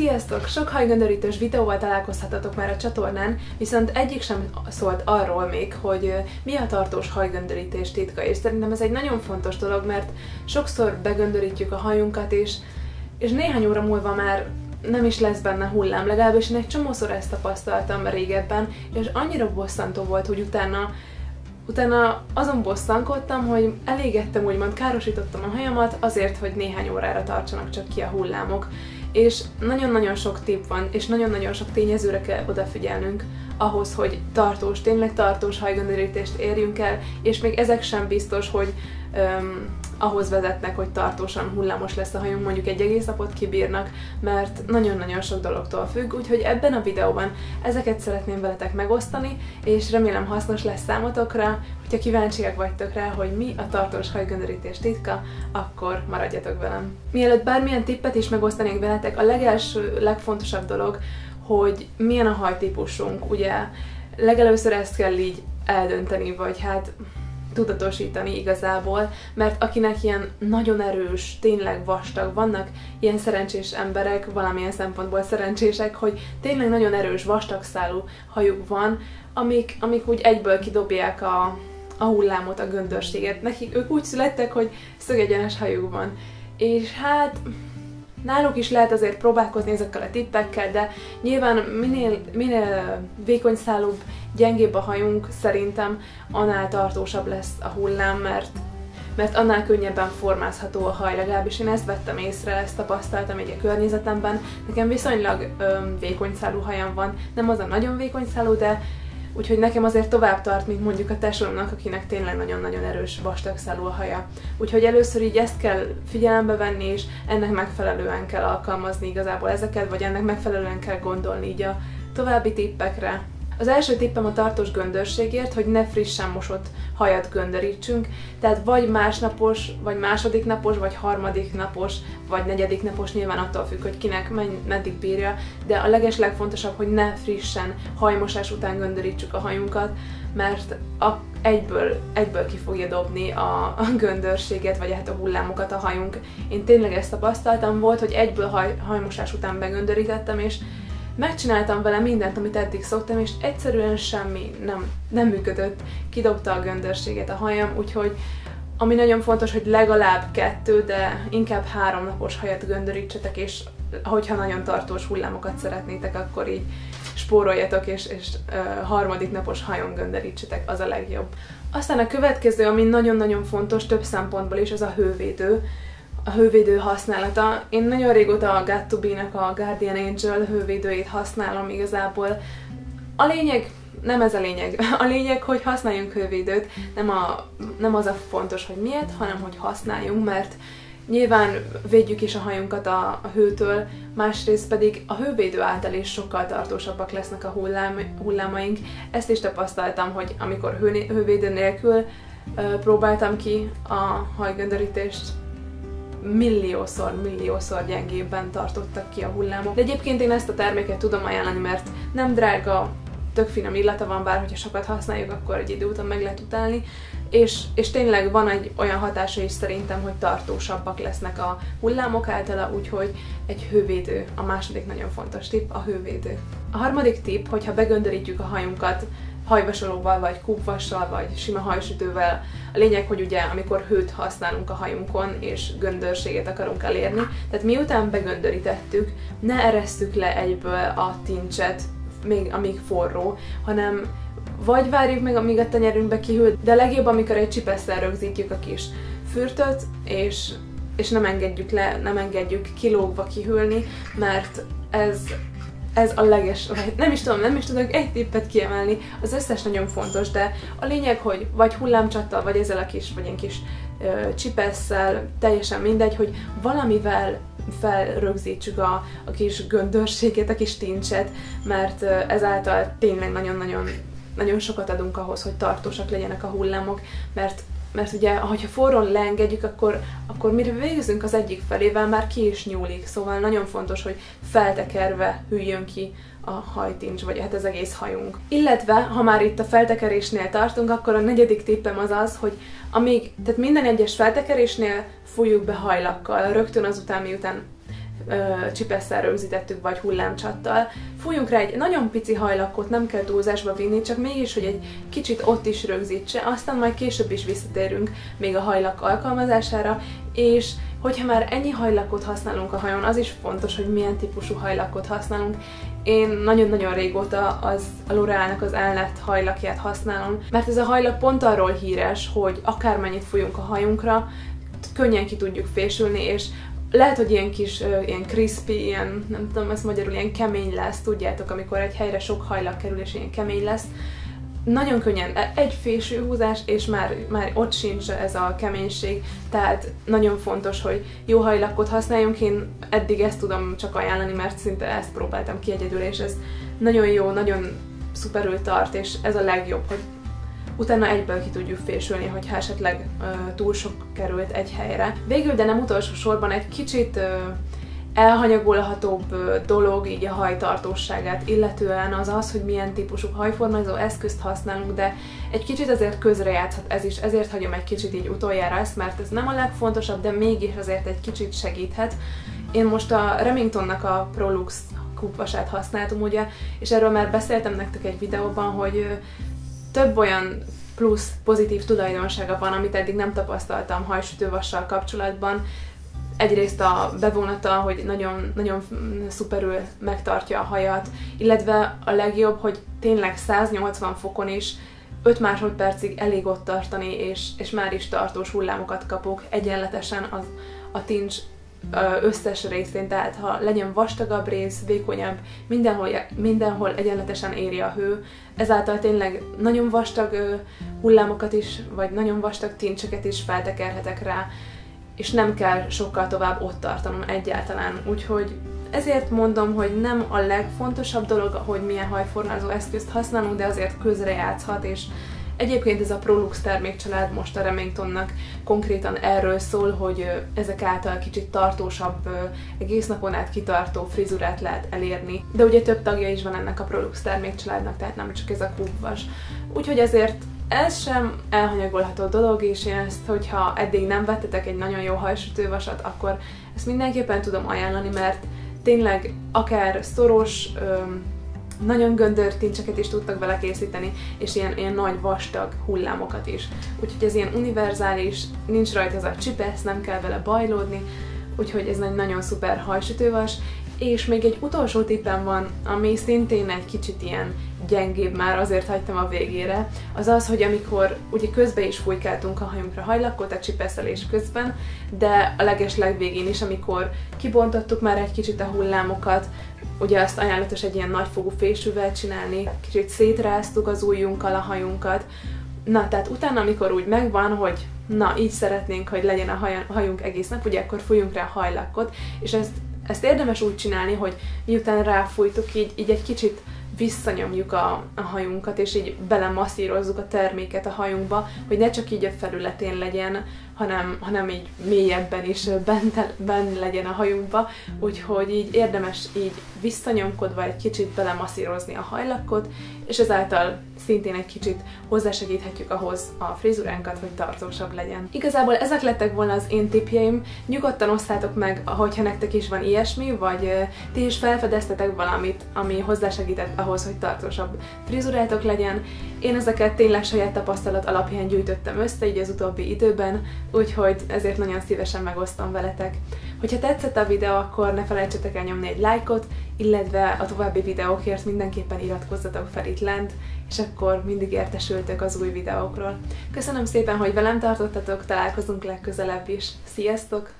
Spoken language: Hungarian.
Sziasztok! Sok hajgöndörítős videóval találkozhatatok már a csatornán, viszont egyik sem szólt arról még, hogy mi a tartós hajgöndörítés titka, és szerintem ez egy nagyon fontos dolog, mert sokszor begöndörítjük a hajunkat, és, és néhány óra múlva már nem is lesz benne hullám, legalábbis én egy csomószor ezt tapasztaltam régebben, és annyira bosszantó volt, hogy utána Utána azon bosszankodtam, hogy elégettem, úgymond károsítottam a hajamat azért, hogy néhány órára tartsanak csak ki a hullámok és nagyon-nagyon sok tip van, és nagyon-nagyon sok tényezőre kell odafigyelnünk ahhoz, hogy tartós, tényleg tartós hajgöndörítést érjünk el, és még ezek sem biztos, hogy öm, ahhoz vezetnek, hogy tartósan hullámos lesz a hajunk, mondjuk egy egész napot kibírnak, mert nagyon-nagyon sok dologtól függ, úgyhogy ebben a videóban ezeket szeretném veletek megosztani, és remélem hasznos lesz számotokra, hogyha kíváncsiak vagytok rá, hogy mi a tartós hajgöndörítés titka, akkor maradjatok velem. Mielőtt bármilyen tippet is megosztanék veletek, a legelső, legfontosabb dolog, hogy milyen a hajtípusunk, ugye? Legelőször ezt kell így eldönteni, vagy hát tudatosítani igazából, mert akinek ilyen nagyon erős, tényleg vastag, vannak ilyen szerencsés emberek, valamilyen szempontból szerencsések, hogy tényleg nagyon erős, vastag szálú hajuk van, amik, amik úgy egyből kidobják a, a hullámot, a göndörséget. Nekik ők úgy születtek, hogy szögegyenes hajuk van. És hát Náluk is lehet azért próbálkozni ezekkel a tippekkel, de nyilván minél, minél vékony szálúbb, gyengébb a hajunk, szerintem annál tartósabb lesz a hullám, mert mert annál könnyebben formázható a haj, legalábbis én ezt vettem észre, ezt tapasztaltam egy a környezetemben. Nekem viszonylag öm, vékony szálú hajam van, nem az a nagyon vékony szálú, de Úgyhogy nekem azért tovább tart, mint mondjuk a tesómnak, akinek tényleg nagyon-nagyon erős vastagszálú a haja. Úgyhogy először így ezt kell figyelembe venni, és ennek megfelelően kell alkalmazni igazából ezeket, vagy ennek megfelelően kell gondolni így a további tippekre. Az első tippem a tartós göndörségért, hogy ne frissen mosott hajat göndörítsünk, tehát vagy másnapos, vagy második napos, vagy harmadik napos, vagy negyedik napos, nyilván attól függ, hogy kinek meddig bírja, de a leges legfontosabb, hogy ne frissen hajmosás után göndörítsük a hajunkat, mert a, egyből, egyből ki fogja dobni a, a göndörséget, vagy hát a hullámokat a hajunk. Én tényleg ezt tapasztaltam, volt, hogy egyből haj, hajmosás után begöndörítettem, és Megcsináltam vele mindent, amit eddig szoktam, és egyszerűen semmi nem, nem működött. Kidobta a göndörséget a hajam, úgyhogy ami nagyon fontos, hogy legalább kettő, de inkább három napos hajat göndörítsetek, és hogyha nagyon tartós hullámokat szeretnétek, akkor így spóroljatok, és, és uh, harmadik napos hajon göndörítsetek, az a legjobb. Aztán a következő, ami nagyon-nagyon fontos több szempontból is, az a hővédő a hővédő használata. Én nagyon régóta a got to Be-nek a Guardian Angel hővédőjét használom igazából. A lényeg, nem ez a lényeg. A lényeg, hogy használjunk hővédőt, nem, a, nem az a fontos, hogy miért, hanem hogy használjunk, mert nyilván védjük is a hajunkat a, a hőtől, másrészt pedig a hővédő által is sokkal tartósabbak lesznek a hullám, hullámaink. Ezt is tapasztaltam, hogy amikor hő, hővédő nélkül ö, próbáltam ki a hajgöndörítést, milliószor, milliószor gyengébben tartottak ki a hullámok. De egyébként én ezt a terméket tudom ajánlani, mert nem drága, tök finom illata van, bár hogyha sokat használjuk, akkor egy idő után meg lehet utálni, és, és tényleg van egy olyan hatása is szerintem, hogy tartósabbak lesznek a hullámok általa, úgyhogy egy hővédő, a második nagyon fontos tipp, a hővédő. A harmadik tipp, hogyha begöndörítjük a hajunkat, hajvasolóval, vagy kúpvassal, vagy sima hajsütővel. A lényeg, hogy ugye amikor hőt használunk a hajunkon, és göndörséget akarunk elérni, tehát miután begöndörítettük, ne eresszük le egyből a tincset, még amíg forró, hanem vagy várjuk meg, amíg a tenyerünkbe kihűl, de legjobb, amikor egy csipesszel rögzítjük a kis fürtöt, és, és nem engedjük le, nem engedjük kilógva kihűlni, mert ez ez a leges, vagy nem is tudom, nem is tudok egy tippet kiemelni, az összes nagyon fontos, de a lényeg, hogy vagy hullámcsattal, vagy ezzel a kis, vagy egy kis ö, csipesszel, teljesen mindegy, hogy valamivel felrögzítsük a, a kis göndörséget, a kis tincset, mert ezáltal tényleg nagyon-nagyon nagyon sokat adunk ahhoz, hogy tartósak legyenek a hullámok, mert mert ugye, ha forron leengedjük, akkor, akkor mire végzünk az egyik felével, már ki is nyúlik, szóval nagyon fontos, hogy feltekerve hűljön ki a hajtincs, vagy hát az egész hajunk. Illetve, ha már itt a feltekerésnél tartunk, akkor a negyedik tippem az az, hogy amíg, tehát minden egyes feltekerésnél fújjuk be hajlakkal, rögtön azután, miután csipesszel rögzítettük, vagy hullámcsattal. Fújjunk rá egy nagyon pici hajlakot, nem kell túlzásba vinni, csak mégis, hogy egy kicsit ott is rögzítse, aztán majd később is visszatérünk még a hajlak alkalmazására, és hogyha már ennyi hajlakot használunk a hajón, az is fontos, hogy milyen típusú hajlakot használunk. Én nagyon-nagyon régóta az a az elnett hajlakját használom, mert ez a hajlak pont arról híres, hogy akármennyit fújunk a hajunkra, könnyen ki tudjuk fésülni, és lehet, hogy ilyen kis, ilyen crispy, ilyen, nem tudom, ez magyarul ilyen kemény lesz, tudjátok, amikor egy helyre sok hajlak kerül, és ilyen kemény lesz, nagyon könnyen, e, egy fésűhúzás, és már, már ott sincs ez a keménység, tehát nagyon fontos, hogy jó hajlakot használjunk, én eddig ezt tudom csak ajánlani, mert szinte ezt próbáltam ki egyedül, és ez nagyon jó, nagyon szuperül tart, és ez a legjobb, hogy utána egyből ki tudjuk fésülni, hogyha esetleg uh, túl sok került egy helyre. Végül, de nem utolsó sorban egy kicsit uh, elhanyagolhatóbb dolog így a hajtartóságát illetően az az, hogy milyen típusú hajformázó eszközt használunk, de egy kicsit azért közrejátszhat ez is, ezért hagyom egy kicsit így utoljára ezt, mert ez nem a legfontosabb, de mégis azért egy kicsit segíthet. Én most a Remingtonnak a Prolux kupvasát használtam ugye, és erről már beszéltem nektek egy videóban, hogy több olyan plusz pozitív tulajdonsága van, amit eddig nem tapasztaltam hajsütővassal kapcsolatban, egyrészt a bevonata, hogy nagyon, nagyon szuperül megtartja a hajat, illetve a legjobb, hogy tényleg 180 fokon is 5 másodpercig elég ott tartani, és, és már is tartós hullámokat kapok egyenletesen az, a tincs összes részén, tehát ha legyen vastagabb rész, vékonyabb, mindenhol, mindenhol egyenletesen éri a hő, ezáltal tényleg nagyon vastag hullámokat is, vagy nagyon vastag tincseket is feltekerhetek rá, és nem kell sokkal tovább ott tartanom egyáltalán. Úgyhogy ezért mondom, hogy nem a legfontosabb dolog, hogy milyen hajformázó eszközt használunk, de azért közrejátszhat, és Egyébként ez a Prolux termékcsalád most a Remingtonnak konkrétan erről szól, hogy ezek által kicsit tartósabb, egész napon át kitartó frizurát lehet elérni. De ugye több tagja is van ennek a Prolux termékcsaládnak, tehát nem csak ez a kubvas. Úgyhogy ezért ez sem elhanyagolható dolog, és én ezt, hogyha eddig nem vettetek egy nagyon jó hajsütővasat, akkor ezt mindenképpen tudom ajánlani, mert tényleg akár szoros, öm, nagyon göndör tincseket is tudtak vele készíteni, és ilyen, ilyen nagy vastag hullámokat is. Úgyhogy ez ilyen univerzális, nincs rajta az a csipesz, nem kell vele bajlódni, úgyhogy ez egy nagyon szuper hajsütővas, és még egy utolsó tippem van, ami szintén egy kicsit ilyen gyengébb már, azért hagytam a végére, az az, hogy amikor ugye közben is fújkáltunk a hajunkra hajlakot, a csipeszelés közben, de a leges legvégén is, amikor kibontottuk már egy kicsit a hullámokat, ugye azt ajánlatos egy ilyen nagyfogú fésűvel csinálni, kicsit szétráztuk az ujjunkkal a hajunkat, Na, tehát utána, amikor úgy megvan, hogy na, így szeretnénk, hogy legyen a hajunk egész nap, ugye akkor fújjunk rá hajlakot, és ezt ezt érdemes úgy csinálni, hogy miután ráfújtuk, így, így egy kicsit visszanyomjuk a, a hajunkat, és így belemasszírozzuk a terméket a hajunkba, hogy ne csak így a felületén legyen, hanem, hanem így mélyebben is bent, bent legyen a hajunkba, úgyhogy így érdemes így visszanyomkodva egy kicsit belemasszírozni a hajlakot, és ezáltal szintén egy kicsit hozzásegíthetjük ahhoz a frizuránkat, hogy tartósabb legyen. Igazából ezek lettek volna az én tipjeim, nyugodtan osztátok meg, hogyha nektek is van ilyesmi, vagy ti is felfedeztetek valamit, ami hozzásegített ahhoz, hogy tartósabb frizurátok legyen. Én ezeket tényleg saját tapasztalat alapján gyűjtöttem össze így az utóbbi időben, úgyhogy ezért nagyon szívesen megosztom veletek. Hogyha tetszett a videó, akkor ne felejtsetek el nyomni egy lájkot, illetve a további videókért mindenképpen iratkozzatok fel itt lent, és akkor mindig értesültök az új videókról. Köszönöm szépen, hogy velem tartottatok, találkozunk legközelebb is. Sziasztok!